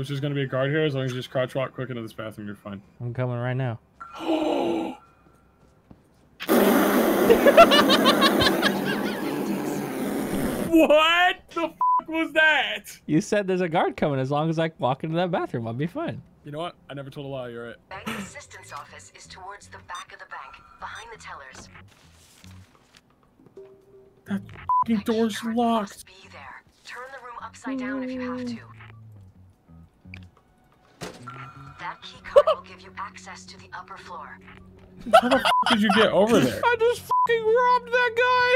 was just gonna be a guard here. As long as you just crouch walk quick into this bathroom, you're fine. I'm coming right now. What the f- was that? You said there's a guard coming. As long as I walk into that bathroom, I'll be fine. You know what? I never told a lie. You're right. Bank assistance office is towards the back of the bank, behind the tellers. That fucking door's locked. Be there. Turn the room upside down if you have to. That key card will give you access to the upper floor. How the f- did you get over there? I just fucking robbed that guy.